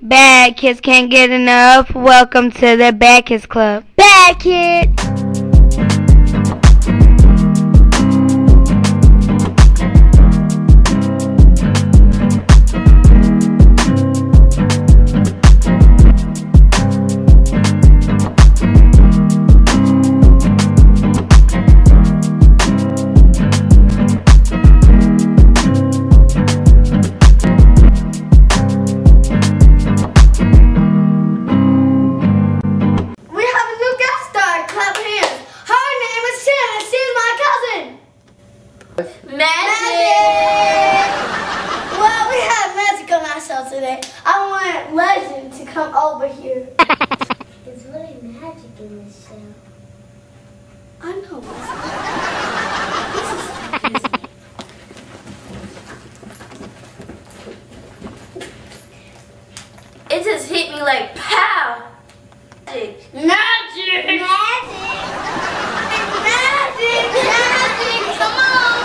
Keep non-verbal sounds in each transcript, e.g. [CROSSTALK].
Bad kids can't get enough. Welcome to the Bad Kids Club. Bad kids. Magic. Well, we have magic on our show today. I want Legend to come over here. [LAUGHS] There's really magic in this show. I know. It just hit me like pow. Magic. Magic. Magic. Magic. Magic. Come on.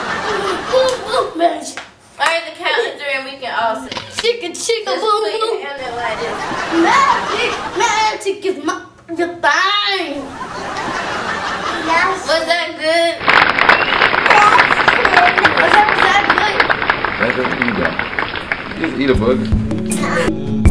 Ooh, ooh, magic. Learn the count to three and we can all sing. Chicka chicka Just boom put your boom. Hand up like this. Magic. Magic is my your thing. Yes. Was that good? Was that, was that good? That's just eat. Just eat a bug.